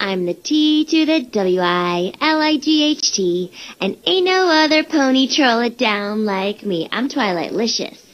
I'm the T to the W-I-L-I-G-H-T, and ain't no other pony troll it down like me. I'm Twilight Licious.